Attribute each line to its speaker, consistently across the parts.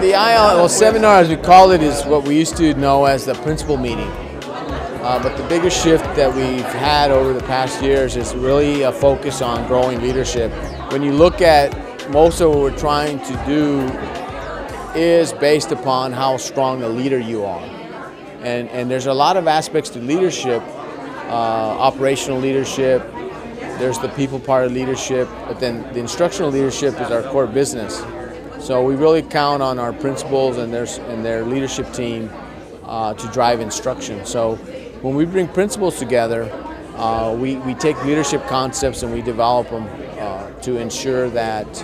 Speaker 1: The IL seminar, as we call it, is what we used to know as the principal meeting. Uh, but the biggest shift that we've had over the past years is really a focus on growing leadership. When you look at most of what we're trying to do is based upon how strong a leader you are. And, and there's a lot of aspects to leadership, uh, operational leadership, there's the people part of leadership, but then the instructional leadership is our core business. So we really count on our principals and their, and their leadership team uh, to drive instruction. So when we bring principals together, uh, we, we take leadership concepts and we develop them uh, to ensure that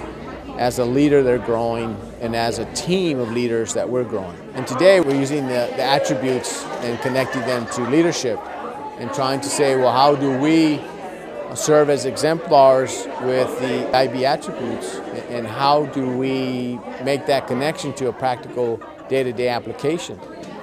Speaker 1: as a leader they're growing and as a team of leaders that we're growing. And today we're using the, the attributes and connecting them to leadership and trying to say, well, how do we serve as exemplars with the IB attributes and how do we make that connection to a practical day-to-day application.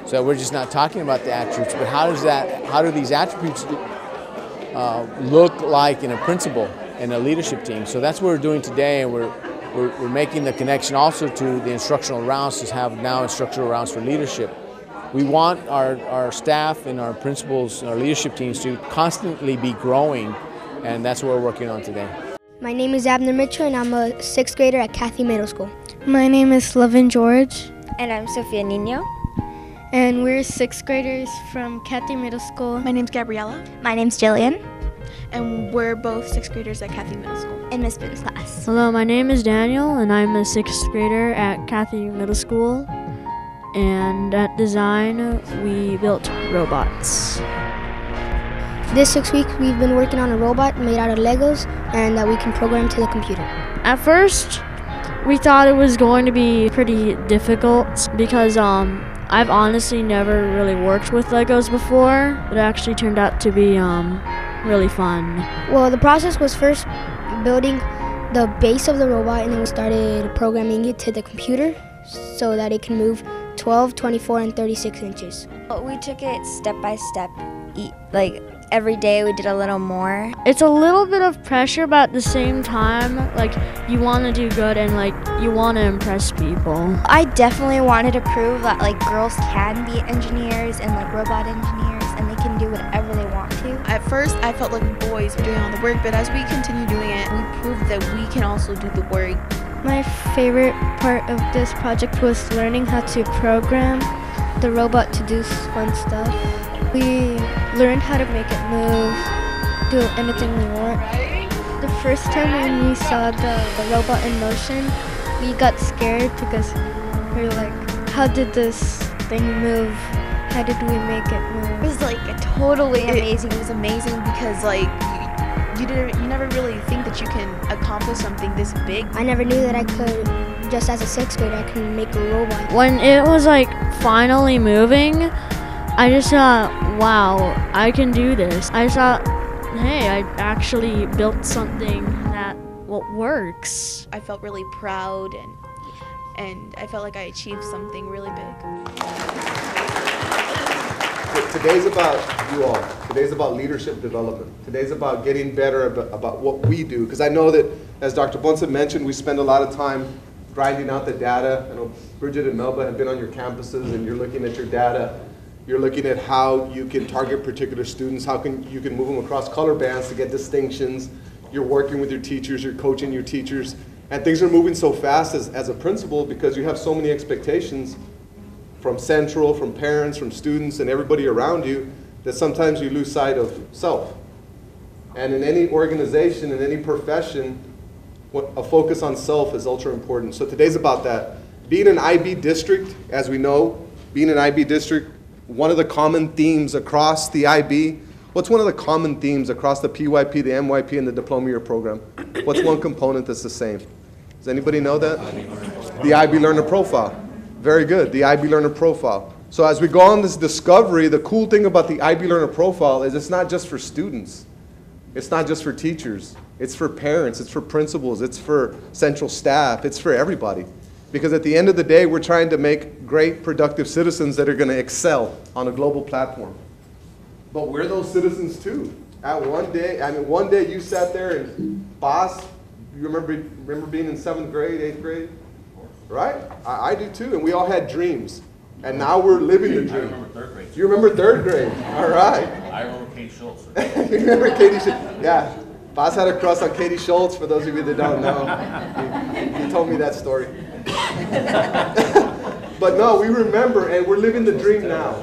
Speaker 1: So we're just not talking about the attributes, but how does that, how do these attributes uh, look like in a principal and a leadership team? So that's what we're doing today and we're, we're, we're making the connection also to the instructional rounds to have now instructional rounds for leadership. We want our, our staff and our principals and our leadership teams to constantly be growing and that's what we're working on today.
Speaker 2: My name is Abner Mitchell, and I'm a sixth grader at Cathey Middle School.
Speaker 3: My name is Levin George.
Speaker 4: And I'm Sofia Nino.
Speaker 3: And we're sixth graders from Cathey Middle School.
Speaker 5: My name's Gabriella.
Speaker 6: My name's Jillian.
Speaker 5: And we're both sixth graders at Cathey Middle School.
Speaker 6: In Miss Boone's class.
Speaker 7: Hello, my name is Daniel, and I'm a sixth grader at Cathey Middle School. And at Design, we built robots.
Speaker 2: This six weeks, we've been working on a robot made out of Legos and that we can program to the computer.
Speaker 7: At first, we thought it was going to be pretty difficult because um, I've honestly never really worked with Legos before. It actually turned out to be um, really fun.
Speaker 2: Well, the process was first building the base of the robot and then we started programming it to the computer so that it can move 12, 24, and 36 inches.
Speaker 4: We took it step by step, like every day we did a little more.
Speaker 7: It's a little bit of pressure, but at the same time, like you want to do good and like you want to impress people.
Speaker 4: I definitely wanted to prove that like girls can be engineers and like robot engineers and they can do whatever they want to.
Speaker 5: At first, I felt like boys were doing all the work, but as we continue doing it, we proved that we can also do the work.
Speaker 3: My favorite part of this project was learning how to program the robot to do fun stuff. We learned how to make it move, do anything we want. The first time when we saw the, the robot in motion, we got scared because we were like, how did this thing move? How did we make it move?
Speaker 4: It was like totally amazing.
Speaker 5: It, it was amazing because like you, you didn't you never really think that you can accomplish something this big.
Speaker 2: I never knew that I could just as a sixth grader I can make a robot.
Speaker 7: When it was like finally moving, I just thought, wow, I can do this. I thought, hey, I actually built something that well, works.
Speaker 5: I felt really proud and and I felt like I achieved something really big.
Speaker 8: Today's about you all. Today's about leadership development. Today's about getting better about, about what we do. Because I know that, as Dr. Ponce mentioned, we spend a lot of time grinding out the data. I know Bridget and Melba have been on your campuses and you're looking at your data. You're looking at how you can target particular students, how can you can move them across color bands to get distinctions. You're working with your teachers, you're coaching your teachers. And things are moving so fast as, as a principal because you have so many expectations from central, from parents, from students, and everybody around you that sometimes you lose sight of self. And in any organization, in any profession, a focus on self is ultra important. So today's about that. Being an IB district, as we know, being an IB district, one of the common themes across the IB, what's one of the common themes across the PYP, the MYP, and the diploma year program? What's one component that's the same? Does anybody know that? The IB learner profile. Very good, the IB Learner Profile. So as we go on this discovery, the cool thing about the IB Learner Profile is it's not just for students. It's not just for teachers. It's for parents, it's for principals, it's for central staff, it's for everybody. Because at the end of the day, we're trying to make great, productive citizens that are going to excel on a global platform. But we're those citizens too. At one day, I mean, one day you sat there and, boss, you remember, remember being in seventh grade, eighth grade? right? I, I do too, and we all had dreams. And now we're living the dream.
Speaker 9: I remember third grade.
Speaker 8: You remember third grade? All right.
Speaker 9: I remember Katie Schultz.
Speaker 8: you remember Katie Schultz? Yeah. Boss had a crush on Katie Schultz, for those of you that don't know. He, he told me that story. but no, we remember and we're living the dream now.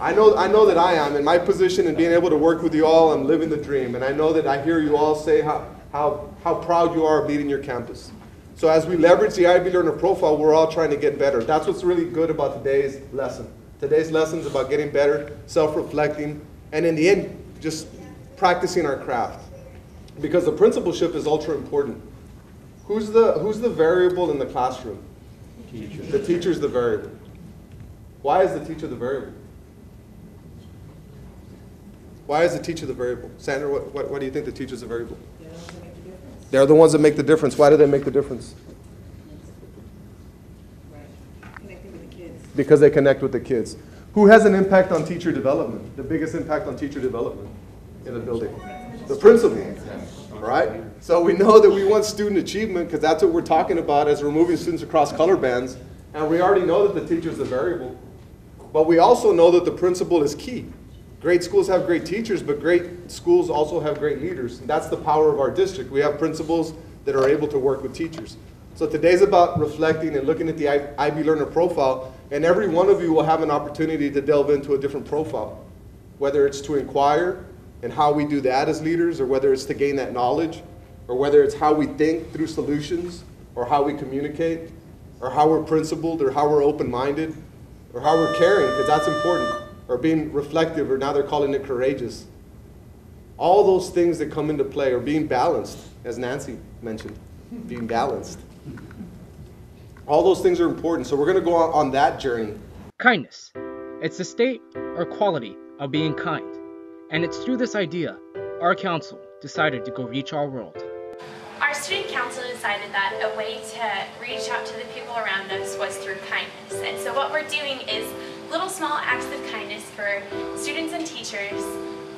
Speaker 8: I know, I know that I am. In my position and being able to work with you all, I'm living the dream. And I know that I hear you all say how, how, how proud you are of leading your campus. So as we leverage the IB Learner profile, we're all trying to get better. That's what's really good about today's lesson. Today's lesson is about getting better, self-reflecting, and in the end, just practicing our craft. Because the principalship is ultra important. Who's the, who's the variable in the classroom? Teacher. The teacher's the variable. Why is the teacher the variable? Why is the teacher the variable? Sandra, what, what, why do you think the teacher's the variable? They're the ones that make the difference. Why do they make the difference? Because they connect with the kids. Who has an impact on teacher development? The biggest impact on teacher development in a building? The principal, right? So we know that we want student achievement because that's what we're talking about as we're moving students across color bands. And we already know that the teacher is the variable. But we also know that the principal is key. Great schools have great teachers, but great schools also have great leaders. And that's the power of our district. We have principals that are able to work with teachers. So today's about reflecting and looking at the IB Learner profile, and every one of you will have an opportunity to delve into a different profile, whether it's to inquire and how we do that as leaders, or whether it's to gain that knowledge, or whether it's how we think through solutions, or how we communicate, or how we're principled, or how we're open-minded, or how we're caring, because that's important or being reflective, or now they're calling it courageous. All those things that come into play, or being balanced, as Nancy mentioned, being balanced. All those things are important, so we're going to go on, on that journey.
Speaker 10: Kindness. It's the state or quality of being kind. And it's through this idea our council decided to go reach our world.
Speaker 11: Our student council decided that a way to reach out to the people around us was through kindness. And so what we're doing is little small acts of kindness for students and teachers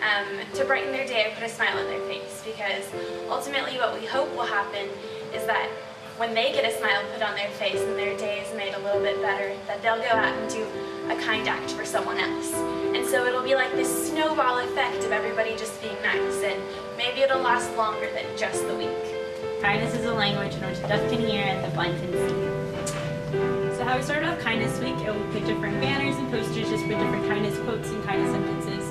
Speaker 11: um, to brighten their day and put a smile on their face because ultimately what we hope will happen is that when they get a smile put on their face and their day is made a little bit better, that they'll go out and do a kind act for someone else. And so it'll be like this snowball effect of everybody just being nice and maybe it'll last longer than just the week.
Speaker 12: Kindness is a language in which the deaf can hear and the blind can see. So how we started off Kindness Week, it we put different banners and posters just with different kindness quotes and kindness sentences.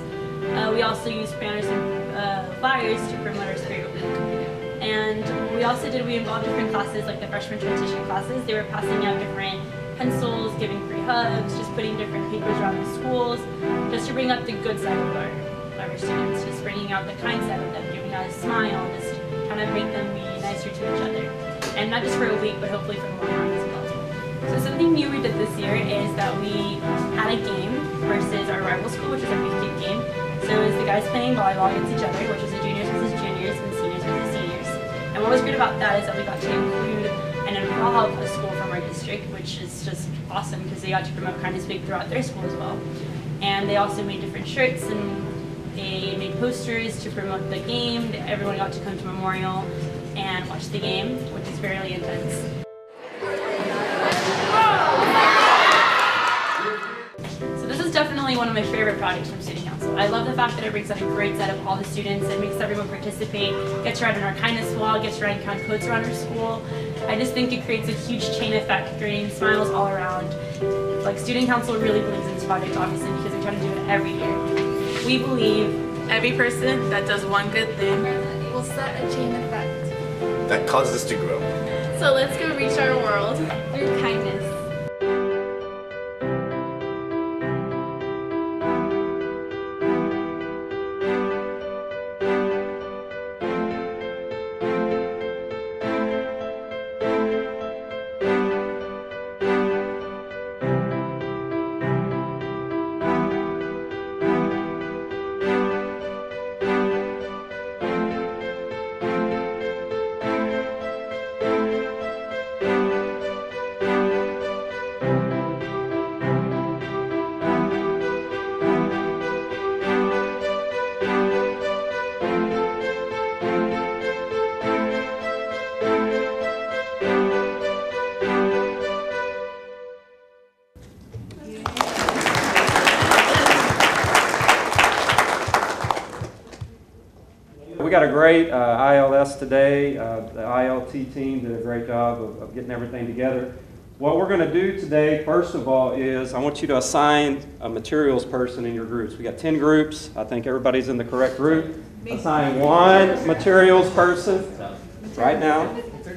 Speaker 12: Uh, we also used banners and uh, flyers to promote our Spirit Week. And we also did, we involved different classes, like the freshman transition classes. They were passing out different pencils, giving free hugs, just putting different papers around the schools, just to bring up the good side of our, our students, just bringing out the kind side of them, giving out a smile, just kind of make them be nicer to each other. And not just for a week, but hopefully for long run as well. So something new we did this year is that we had a game versus our rival school, which is a 15th game. So it was the guys playing volleyball against each other, which is the juniors versus juniors and what was great about that is that we got to include and involve a school from our district, which is just awesome because they got to promote Kindness Week throughout their school as well. And they also made different shirts and they made posters to promote the game. Everyone got to come to Memorial and watch the game, which is fairly intense. So this is definitely one of my favorite projects from Council. I love the fact that it brings out a great set of all the students and makes everyone participate, gets write on our kindness wall, gets to write kind codes around our school. I just think it creates a huge chain effect, creating smiles all around. Like Student Council really believes in this project, obviously, because we try to do it every year. We believe
Speaker 5: every person that does one good thing
Speaker 13: will set a chain effect
Speaker 14: that causes us to grow.
Speaker 13: So let's go reach our world through kindness.
Speaker 9: Great uh, ILS today. Uh, the ILT team did a great job of, of getting everything together. What we're going to do today, first of all, is I want you to assign a materials person in your groups. We got 10 groups. I think everybody's in the correct group. Assign one materials person right now.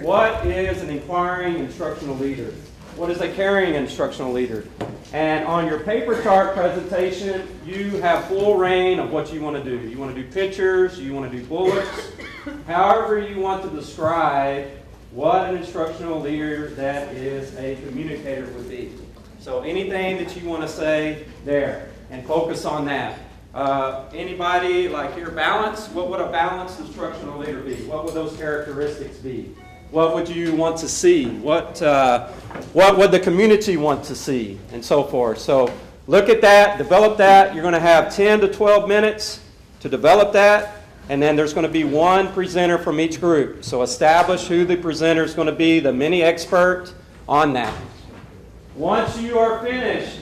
Speaker 9: What is an inquiring instructional leader? What is a caring instructional leader? And on your paper chart presentation, you have full reign of what you want to do. You want to do pictures, you want to do bullets, however you want to describe what an instructional leader that is a communicator would be. So anything that you want to say there and focus on that. Uh, anybody like your balance? What would a balanced instructional leader be? What would those characteristics be? What would you want to see? What, uh, what would the community want to see? And so forth. So look at that, develop that. You're going to have 10 to 12 minutes to develop that. And then there's going to be one presenter from each group. So establish who the presenter is going to be, the mini expert on that. Once you are finished,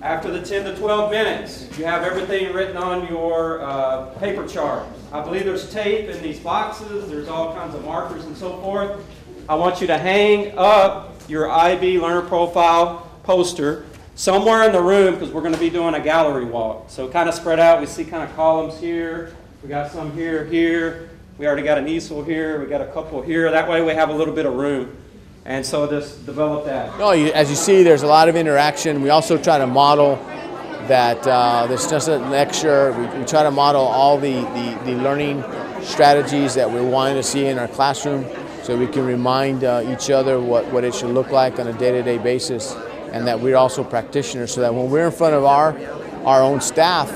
Speaker 9: after the 10 to 12 minutes, you have everything written on your uh, paper chart. I believe there's tape in these boxes. There's all kinds of markers and so forth. I want you to hang up your IB Learner Profile poster somewhere in the room because we're going to be doing a gallery walk. So kind of spread out. We see kind of columns here. We got some here, here. We already got an easel here. We got a couple here. That way we have a little bit of room. And so just develop that.
Speaker 1: No, you, as you see, there's a lot of interaction. We also try to model that uh, there's just a lecture. We, we, try to model all the, the, the, learning strategies that we're wanting to see in our classroom so we can remind uh, each other what, what it should look like on a day-to-day basis and that we're also practitioners so that when we're in front of our, our own staff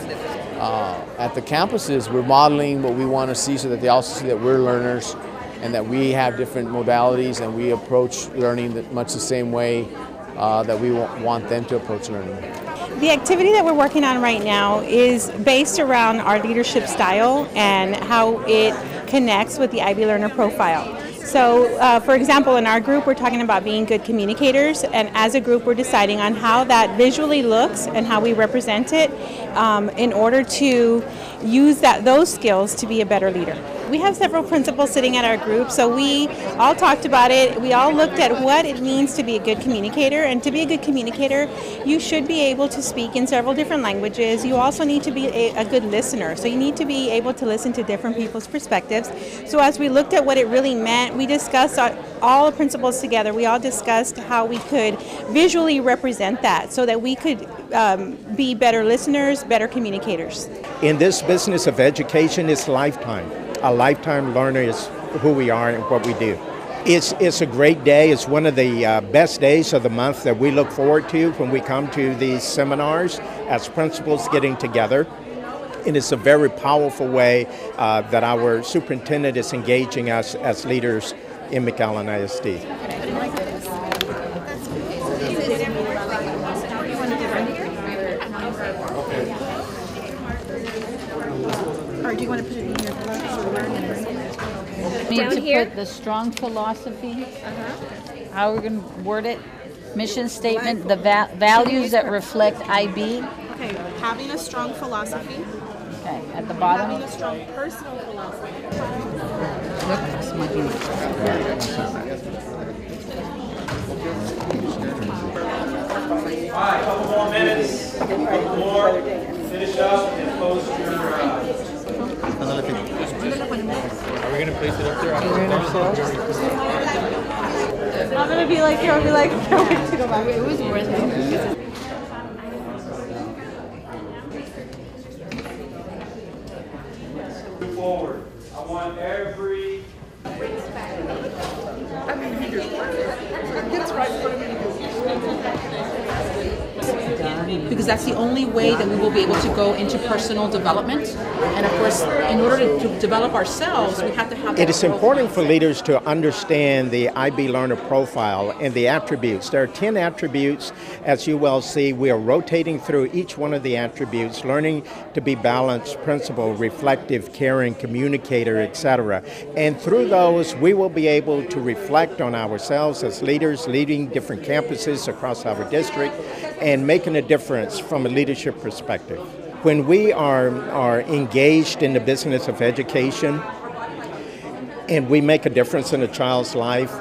Speaker 1: uh, at the campuses, we're modeling what we want to see so that they also see that we're learners and that we have different modalities and we approach learning much the same way uh, that we want them to approach learning.
Speaker 14: The activity that we're working on right now is based around our leadership style and how it connects with the IB Learner profile. So, uh, for example, in our group, we're talking about being good communicators, and as a group, we're deciding on how that visually looks and how we represent it um, in order to use that those skills to be a better leader. We have several principals sitting at our group, so we all talked about it. We all looked at what it means to be a good communicator, and to be a good communicator, you should be able to speak in several different languages. You also need to be a, a good listener, so you need to be able to listen to different people's perspectives. So as we looked at what it really meant, we discussed all the principals together. We all discussed how we could visually represent that, so that we could um, be better listeners, better communicators.
Speaker 15: In this business of education, it's lifetime a lifetime learner is who we are and what we do. It's, it's a great day. It's one of the uh, best days of the month that we look forward to when we come to these seminars as principals getting together. And it's a very powerful way uh, that our superintendent is engaging us as leaders in McAllen ISD.
Speaker 16: Or do you want to put it in your
Speaker 17: Need to here? put the strong philosophy. Uh-huh. How are we going to word it? Mission statement, the va- values that reflect IB.
Speaker 16: Okay, having a strong philosophy.
Speaker 17: Okay, at the bottom.
Speaker 16: Having a strong personal philosophy.
Speaker 9: All right, a couple more minutes, a couple more. Finish up and post your. Uh,
Speaker 18: are we gonna place it up there? I'm
Speaker 16: gonna be like here. I'll be like, can't wait to go back. It was worth it.
Speaker 9: Forward. I want every.
Speaker 16: Gets right because that's the only way that we will be able to go into personal development. And of course, in order to, to develop ourselves, we have to have.
Speaker 15: It is important for leaders to understand the IB learner profile and the attributes. There are 10 attributes, as you well see. We are rotating through each one of the attributes, learning to be balanced, principled, reflective, caring, communicator, etc. And through those, we will be able to reflect on ourselves as leaders leading different campuses across our district and making a difference from a leadership perspective. when we are, are engaged in the business of education and we make a difference in a child's life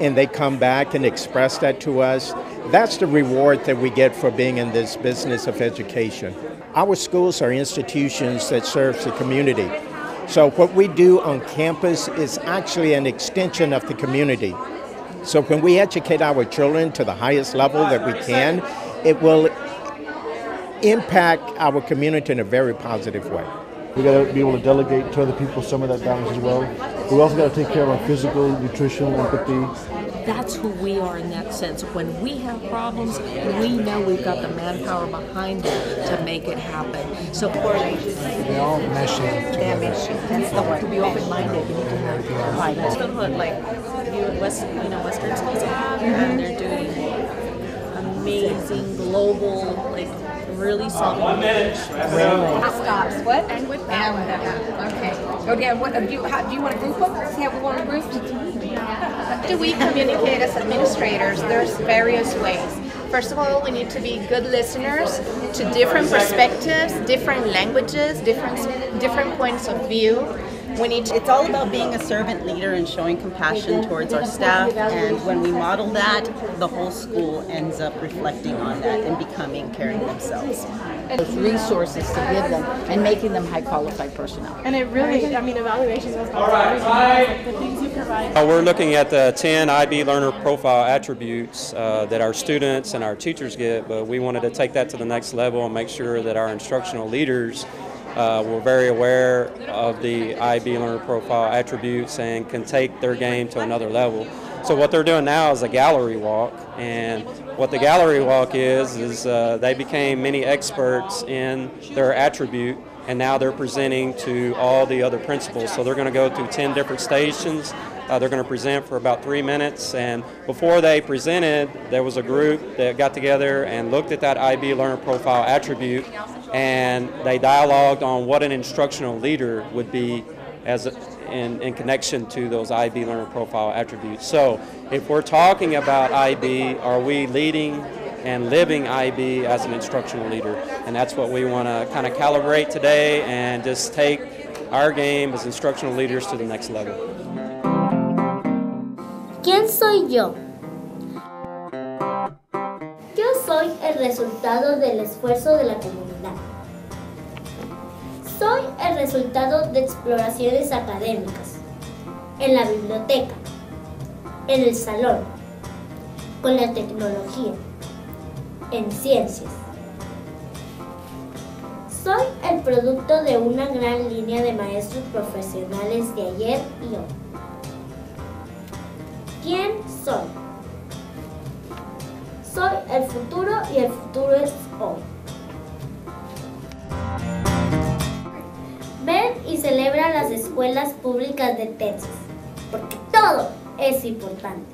Speaker 15: and they come back and express that to us, that's the reward that we get for being in this business of education. Our schools are institutions that serve the community. So what we do on campus is actually an extension of the community. So when we educate our children to the highest level that we can, it will impact our community in a very positive way.
Speaker 19: We got to be able to delegate to other people some of that balance as well. We also got to take care of our physical, nutritional, empathy.
Speaker 20: That's who we are in that sense. When we have problems, we know we've got the manpower behind them to make it happen. So
Speaker 21: they all mesh in together.
Speaker 20: That's the word. To be open-minded, you need to have right.
Speaker 22: Sisterhood, like you, West, you know, Western schools have, and they're doing mm-hmm. amazing global, like really solving
Speaker 23: One minute. Stops. What? And with that. And with Okay. Oh, yeah. What do you? How, do you want to group them? See how we want to group?
Speaker 5: Do we communicate as administrators? There's various ways. First of all, we need to be good listeners to different perspectives, different languages, different different points of view.
Speaker 24: We need to, it's all about being a servant leader and showing compassion towards our staff. And when we model that, the whole school ends up reflecting on that and becoming caring themselves.
Speaker 17: Those resources to give them and making them high qualified personnel.
Speaker 13: And it really, I mean, evaluations was
Speaker 9: All right,
Speaker 13: the things you provide.
Speaker 9: Uh, we're looking at the 10 IB learner profile attributes uh, that our students and our teachers get, but we wanted to take that to the next level and make sure that our instructional leaders uh, were very aware of the IB learner profile attributes and can take their game to another level. So what they're doing now is a gallery walk, and what the gallery walk is is uh, they became many experts in their attribute, and now they're presenting to all the other principals. So they're going to go through 10 different stations. Uh, they're going to present for about three minutes, and before they presented, there was a group that got together and looked at that IB learner profile attribute, and they dialogued on what an instructional leader would be as a, in, in connection to those IB learner profile attributes. So if we're talking about IB, are we leading and living IB as an instructional leader? And that's what we want to kind of calibrate today and just take our game as instructional leaders to the next level.
Speaker 25: ¿Quién soy yo? Yo soy el resultado del esfuerzo de la comunidad. Soy el resultado de exploraciones académicas, en la biblioteca, en el salón, con la tecnología, en ciencias. Soy el producto de una gran línea de maestros profesionales de ayer y hoy. ¿Quién soy? Soy el futuro y el futuro es hoy. Ven y celebra las escuelas públicas de Texas, porque todo es importante.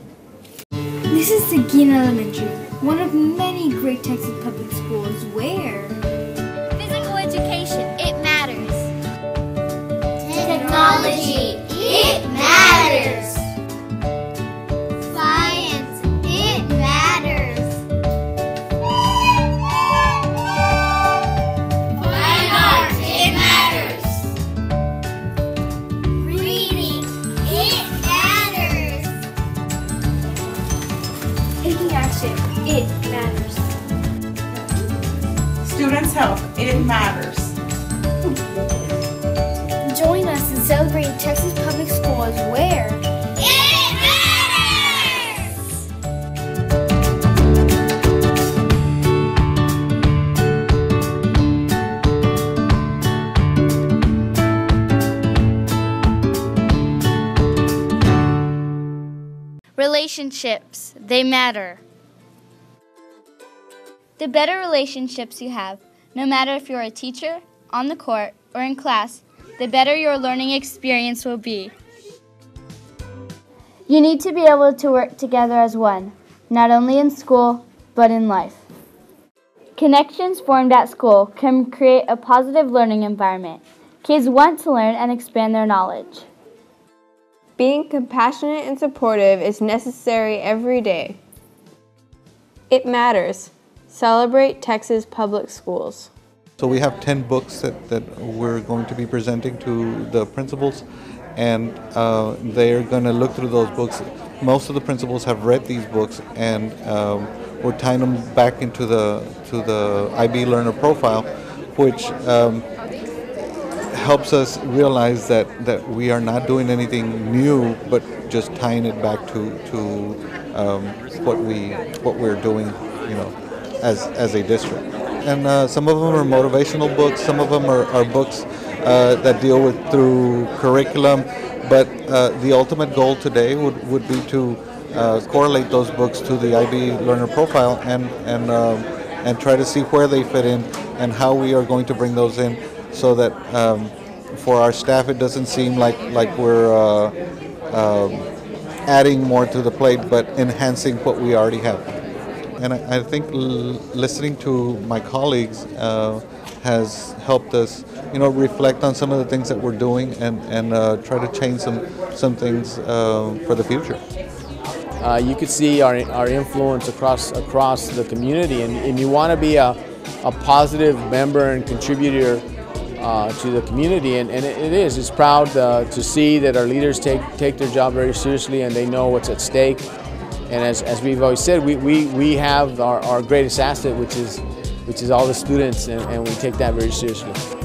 Speaker 26: This is Seguin Elementary, one of many great Texas public schools where
Speaker 16: Students' health, it matters.
Speaker 26: Join us in celebrating Texas public schools where it matters!
Speaker 27: Relationships, they matter. The better relationships you have, no matter if you're a teacher, on the court, or in class, the better your learning experience will be. You need to be able to work together as one, not only in school, but in life. Connections formed at school can create a positive learning environment. Kids want to learn and expand their knowledge.
Speaker 28: Being compassionate and supportive is necessary every day. It matters. Celebrate Texas public schools.
Speaker 29: So we have 10 books that, that we're going to be presenting to the principals, and uh, they're going to look through those books. Most of the principals have read these books, and um, we're tying them back into the to the IB learner profile, which um, helps us realize that, that we are not doing anything new, but just tying it back to to um, what we what we're doing, you know, as as a district and uh, some of them are motivational books. Some of them are, are books uh, that deal with through curriculum. But uh, the ultimate goal today would, would be to uh, correlate those books to the IB learner profile and and um, and try to see where they fit in and how we are going to bring those in, so that um, for our staff it doesn't seem like like we're uh, um, adding more to the plate, but enhancing what we already have. And I, I think l- listening to my colleagues uh, has helped us, you know, reflect on some of the things that we're doing and, and uh, try to change some, some things uh, for the future.
Speaker 1: Uh, you could see our, our influence across across the community, and, and you want to be a, a positive member and contributor uh, to the community, and, and it, is. It's proud uh, to see that our leaders take take their job very seriously and they know what's at stake. And as, as we've always said, we, we, we have our, our greatest asset, which is which is all the students, and, and we take that very seriously.